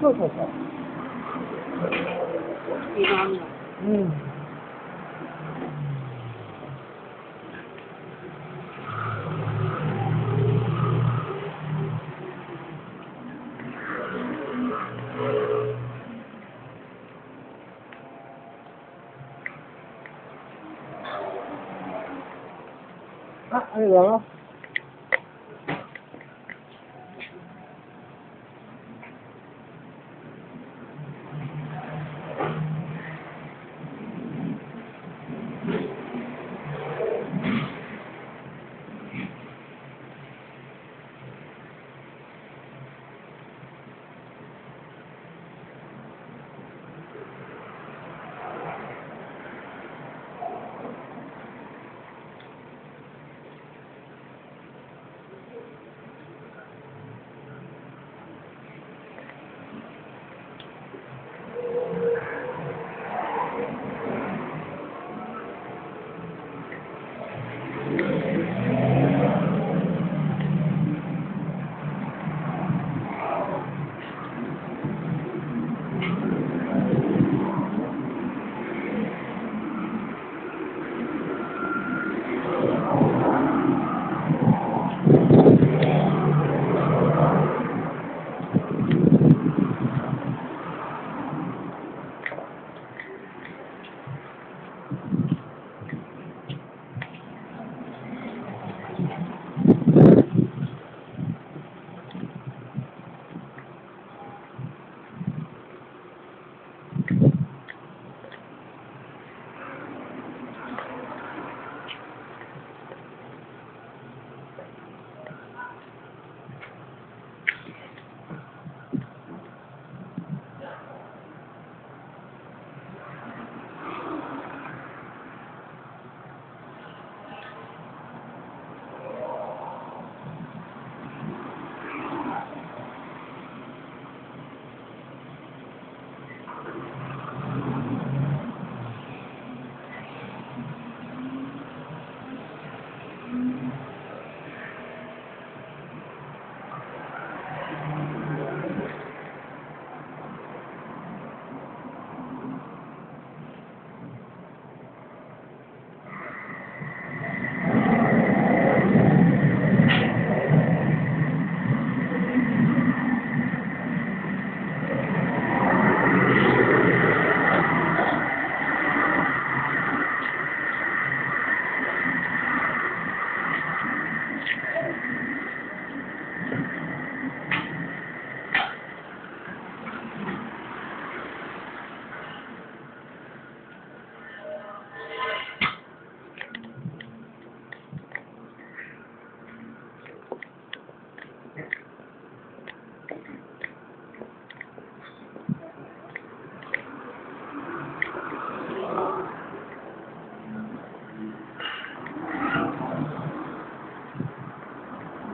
そうそうそう。いいなうん。あ、ありがとうございます。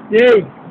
Yay!